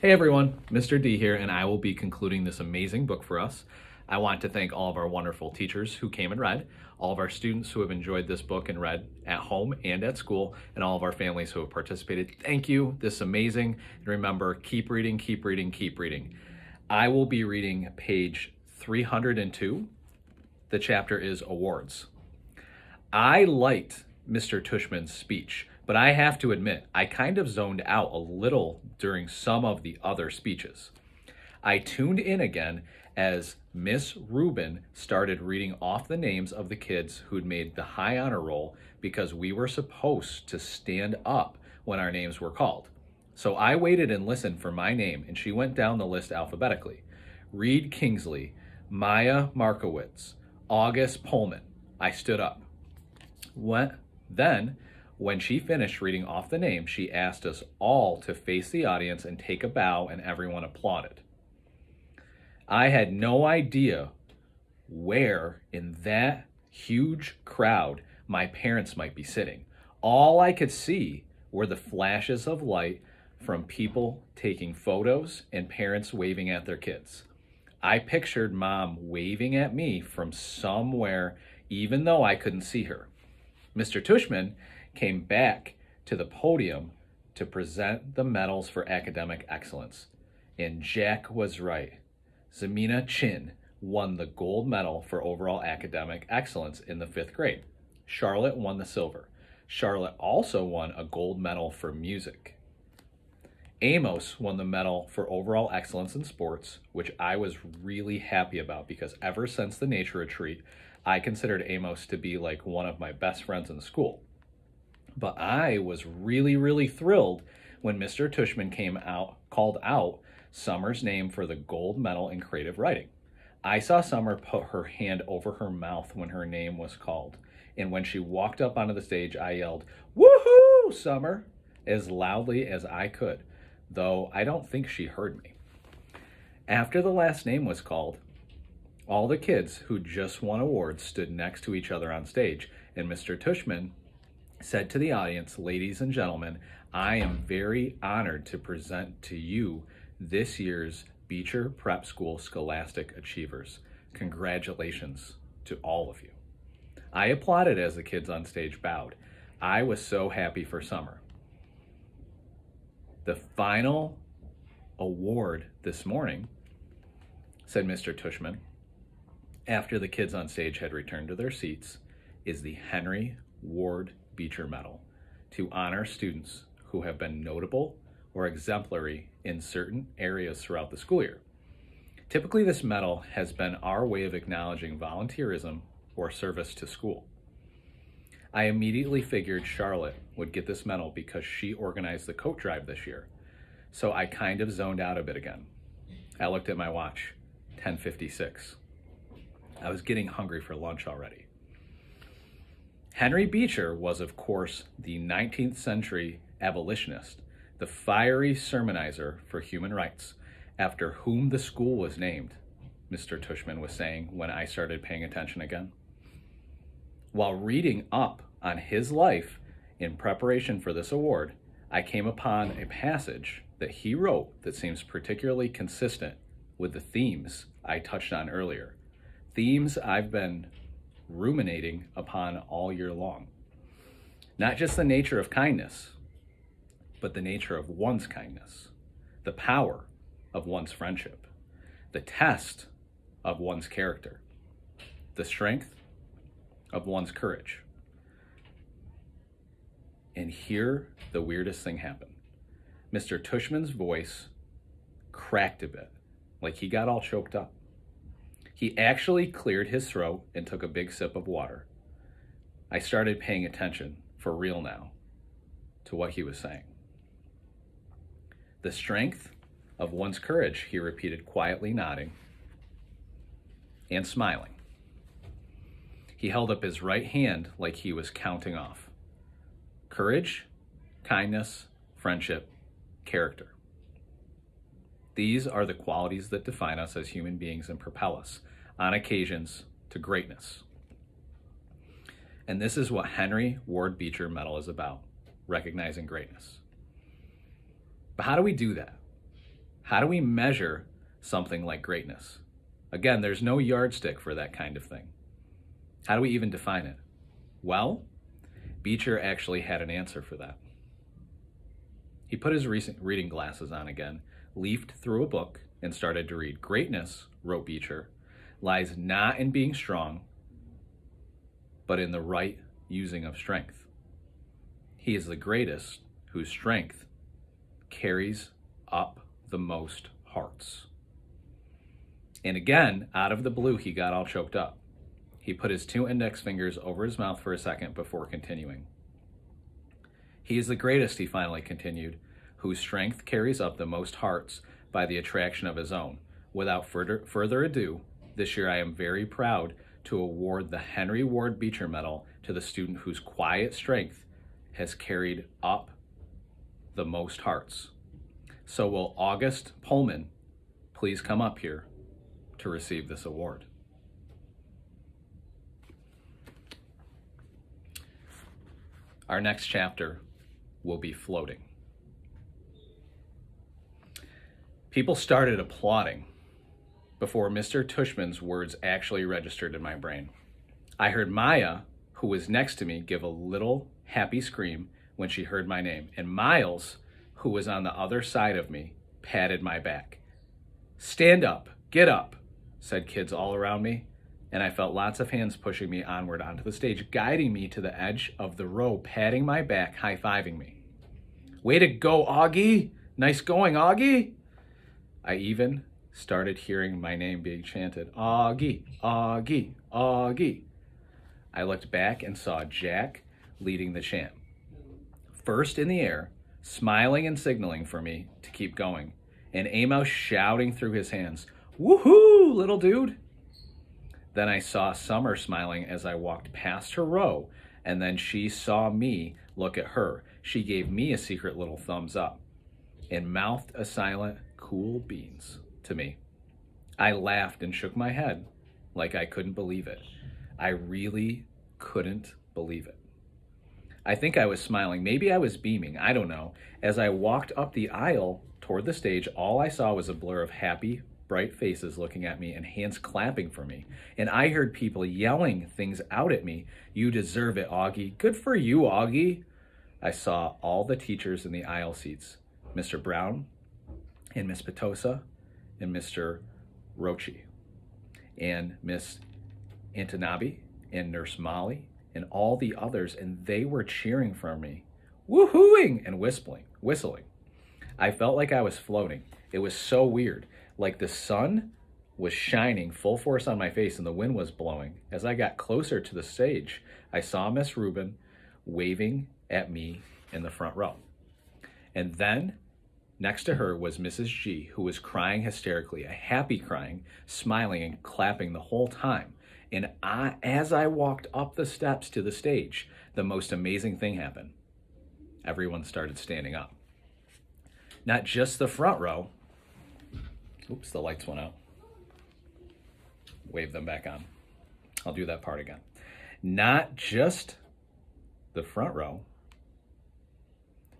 Hey everyone, Mr. D here, and I will be concluding this amazing book for us. I want to thank all of our wonderful teachers who came and read, all of our students who have enjoyed this book and read at home and at school, and all of our families who have participated. Thank you. This is amazing. And remember, keep reading, keep reading, keep reading. I will be reading page 302. The chapter is Awards. I liked Mr. Tushman's speech, but I have to admit, I kind of zoned out a little during some of the other speeches. I tuned in again as Miss Rubin started reading off the names of the kids who'd made the high honor roll because we were supposed to stand up when our names were called. So I waited and listened for my name, and she went down the list alphabetically. Reed Kingsley, Maya Markowitz, August Pullman. I stood up. When, then, when she finished reading off the name, she asked us all to face the audience and take a bow, and everyone applauded. I had no idea where in that huge crowd my parents might be sitting. All I could see were the flashes of light from people taking photos and parents waving at their kids. I pictured mom waving at me from somewhere, even though I couldn't see her. Mr. Tushman came back to the podium to present the medals for academic excellence. And Jack was right. Ximena Chin won the gold medal for overall academic excellence in the fifth grade. Charlotte won the silver. Charlotte also won a gold medal for music. Amos won the medal for overall excellence in sports, which I was really happy about because ever since the nature retreat, I considered Amos to be like one of my best friends in school. But I was really, really thrilled when Mr. Tushman came out, called out Summer's name for the gold medal in creative writing. I saw Summer put her hand over her mouth when her name was called. And when she walked up onto the stage, I yelled, Woohoo, Summer, as loudly as I could, though I don't think she heard me. After the last name was called, all the kids who just won awards stood next to each other on stage, and Mr. Tushman said to the audience, Ladies and gentlemen, I am very honored to present to you this year's Beecher Prep School Scholastic Achievers. Congratulations to all of you. I applauded as the kids on stage bowed. I was so happy for Summer. The final award this morning, said Mr. Tushman, after the kids on stage had returned to their seats, is the Henry Ward Beecher Medal to honor students who have been notable or exemplary in certain areas throughout the school year. Typically, this medal has been our way of acknowledging volunteerism or service to school. I immediately figured Charlotte would get this medal because she organized the coat drive this year. So I kind of zoned out a bit again. I looked at my watch, 1056. I was getting hungry for lunch already. Henry Beecher was, of course, the 19th century abolitionist the fiery sermonizer for human rights, after whom the school was named, Mr. Tushman was saying when I started paying attention again. While reading up on his life in preparation for this award, I came upon a passage that he wrote that seems particularly consistent with the themes I touched on earlier. Themes I've been ruminating upon all year long. Not just the nature of kindness, but the nature of one's kindness, the power of one's friendship, the test of one's character, the strength of one's courage. And here, the weirdest thing happened. Mr. Tushman's voice cracked a bit, like he got all choked up. He actually cleared his throat and took a big sip of water. I started paying attention, for real now, to what he was saying. The strength of one's courage, he repeated, quietly nodding and smiling. He held up his right hand like he was counting off. Courage, kindness, friendship, character. These are the qualities that define us as human beings and propel us, on occasions, to greatness. And this is what Henry Ward Beecher Medal is about recognizing greatness. But how do we do that? How do we measure something like greatness? Again, there's no yardstick for that kind of thing. How do we even define it? Well, Beecher actually had an answer for that. He put his recent reading glasses on again, leafed through a book, and started to read. Greatness, wrote Beecher, lies not in being strong, but in the right using of strength. He is the greatest whose strength carries up the most hearts. And again, out of the blue, he got all choked up. He put his two index fingers over his mouth for a second before continuing. He is the greatest, he finally continued, whose strength carries up the most hearts by the attraction of his own. Without further, further ado, this year I am very proud to award the Henry Ward Beecher Medal to the student whose quiet strength has carried up the most hearts. So will August Pullman please come up here to receive this award? Our next chapter will be floating. People started applauding before Mr. Tushman's words actually registered in my brain. I heard Maya, who was next to me, give a little happy scream when she heard my name, and Miles, who was on the other side of me, patted my back. Stand up, get up, said kids all around me, and I felt lots of hands pushing me onward onto the stage, guiding me to the edge of the row, patting my back, high fiving me. Way to go, Augie! Nice going, Augie! I even started hearing my name being chanted Augie, Augie, Augie. I looked back and saw Jack leading the chant. First in the air, smiling and signaling for me to keep going, and Amos shouting through his hands, Woohoo, little dude! Then I saw Summer smiling as I walked past her row, and then she saw me look at her. She gave me a secret little thumbs up and mouthed a silent, cool beans to me. I laughed and shook my head like I couldn't believe it. I really couldn't believe it. I think I was smiling. Maybe I was beaming. I don't know. As I walked up the aisle toward the stage, all I saw was a blur of happy, bright faces looking at me and hands clapping for me. And I heard people yelling things out at me. You deserve it, Augie. Good for you, Augie. I saw all the teachers in the aisle seats Mr. Browne and Miss Petosa and Mr. Rochi and Miss Antanabi and Nurse Molly and all the others, and they were cheering for me, woohooing and whistling, whistling. I felt like I was floating. It was so weird, like the sun was shining full force on my face and the wind was blowing. As I got closer to the stage, I saw Miss Rubin waving at me in the front row. And then next to her was Mrs. G, who was crying hysterically, a happy crying, smiling and clapping the whole time. And I, as I walked up the steps to the stage, the most amazing thing happened. Everyone started standing up. Not just the front row. Oops, the lights went out. Wave them back on. I'll do that part again. Not just the front row,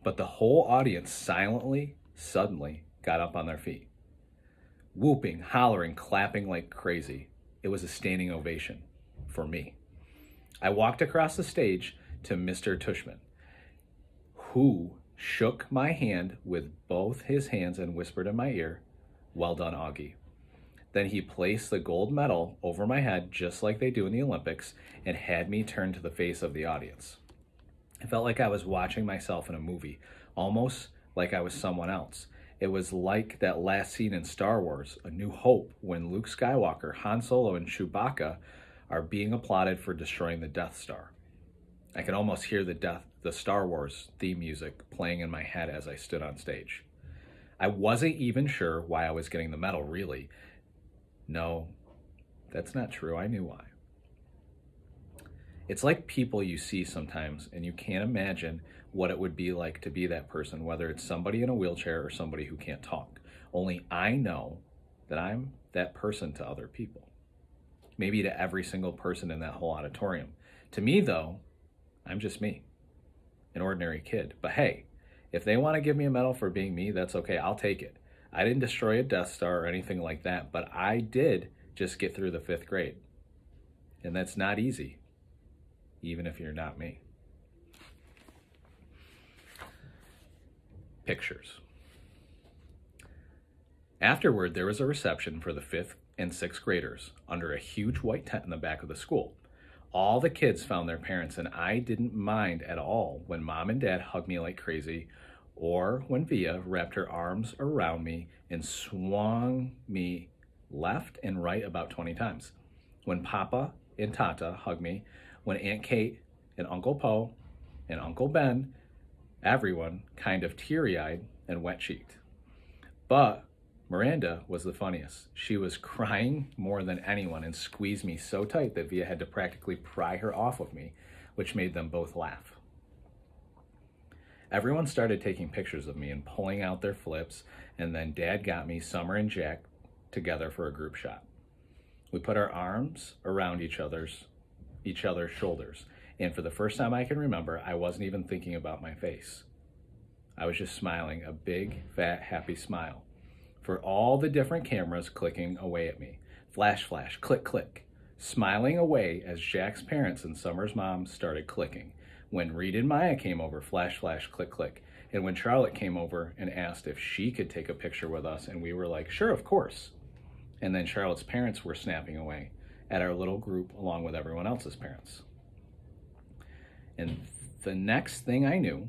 but the whole audience silently, suddenly got up on their feet. Whooping, hollering, clapping like crazy. It was a standing ovation for me. I walked across the stage to Mr. Tushman, who shook my hand with both his hands and whispered in my ear, Well done, Augie. Then he placed the gold medal over my head, just like they do in the Olympics, and had me turn to the face of the audience. I felt like I was watching myself in a movie, almost like I was someone else. It was like that last scene in Star Wars, A New Hope, when Luke Skywalker, Han Solo, and Chewbacca are being applauded for destroying the Death Star. I could almost hear the death, the Star Wars theme music playing in my head as I stood on stage. I wasn't even sure why I was getting the medal, really. No, that's not true. I knew why. It's like people you see sometimes, and you can't imagine what it would be like to be that person, whether it's somebody in a wheelchair or somebody who can't talk. Only I know that I'm that person to other people. Maybe to every single person in that whole auditorium. To me, though, I'm just me, an ordinary kid. But hey, if they want to give me a medal for being me, that's okay. I'll take it. I didn't destroy a Death Star or anything like that, but I did just get through the fifth grade. And that's not easy, even if you're not me. Pictures. Afterward, there was a reception for the fifth and sixth graders under a huge white tent in the back of the school. All the kids found their parents, and I didn't mind at all when mom and dad hugged me like crazy, or when Via wrapped her arms around me and swung me left and right about 20 times. When Papa and Tata hugged me, when Aunt Kate and Uncle Po and Uncle Ben, everyone kind of teary eyed and wet cheeked. But Miranda was the funniest. She was crying more than anyone and squeezed me so tight that Via had to practically pry her off of me, which made them both laugh. Everyone started taking pictures of me and pulling out their flips, and then Dad got me, Summer, and Jack together for a group shot. We put our arms around each other's each other's shoulders, and for the first time I can remember, I wasn't even thinking about my face. I was just smiling, a big, fat, happy smile for all the different cameras clicking away at me. Flash, flash, click, click. Smiling away as Jack's parents and Summer's mom started clicking. When Reed and Maya came over, flash, flash, click, click. And when Charlotte came over and asked if she could take a picture with us, and we were like, sure, of course. And then Charlotte's parents were snapping away at our little group along with everyone else's parents. And the next thing I knew,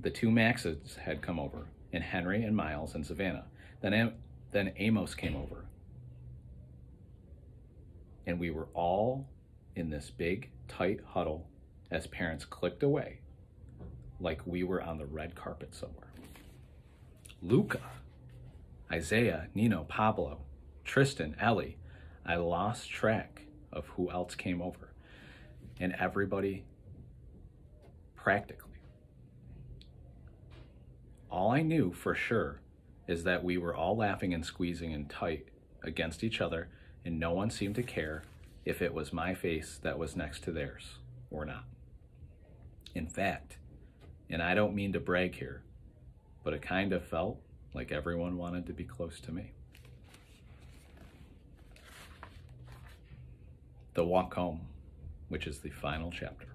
the two Maxes had come over, and Henry and Miles and Savannah. Then, then Amos came over. And we were all in this big, tight huddle as parents clicked away like we were on the red carpet somewhere. Luca, Isaiah, Nino, Pablo, Tristan, Ellie. I lost track of who else came over. And everybody, practically. All I knew for sure is that we were all laughing and squeezing and tight against each other, and no one seemed to care if it was my face that was next to theirs or not. In fact, and I don't mean to brag here, but it kind of felt like everyone wanted to be close to me. The Walk Home, which is the final chapter.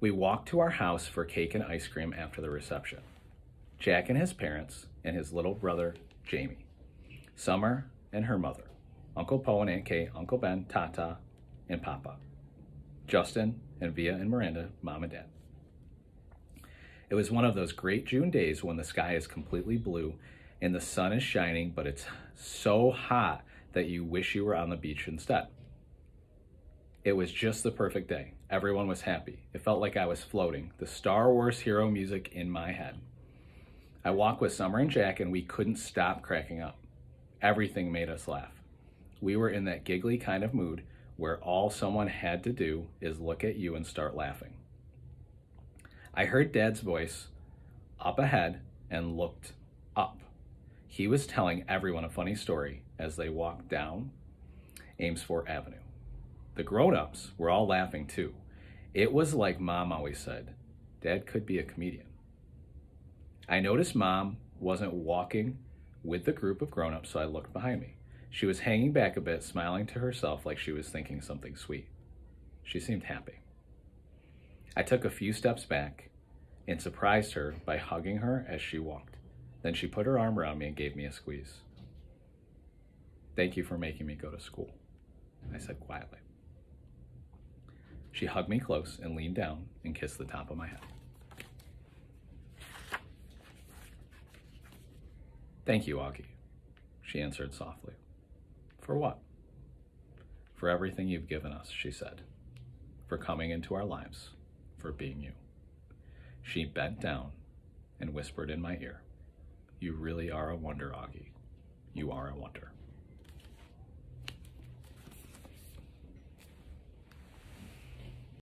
We walked to our house for cake and ice cream after the reception. Jack and his parents, and his little brother, Jamie. Summer and her mother. Uncle Po and Aunt Kate, Uncle Ben, Tata, and Papa. Justin and Via and Miranda, Mom and Dad. It was one of those great June days when the sky is completely blue and the sun is shining, but it's so hot that you wish you were on the beach instead. It was just the perfect day. Everyone was happy. It felt like I was floating, the Star Wars hero music in my head. I walked with Summer and Jack, and we couldn't stop cracking up. Everything made us laugh. We were in that giggly kind of mood where all someone had to do is look at you and start laughing. I heard Dad's voice up ahead and looked up. He was telling everyone a funny story as they walked down Amesfort Avenue. The grown ups were all laughing too. It was like Mom always said Dad could be a comedian. I noticed mom wasn't walking with the group of grown-ups, so I looked behind me. She was hanging back a bit, smiling to herself like she was thinking something sweet. She seemed happy. I took a few steps back and surprised her by hugging her as she walked. Then she put her arm around me and gave me a squeeze. Thank you for making me go to school, I said quietly. She hugged me close and leaned down and kissed the top of my head. Thank you, Augie, she answered softly. For what? For everything you've given us, she said. For coming into our lives, for being you. She bent down and whispered in my ear, You really are a wonder, Augie. You are a wonder.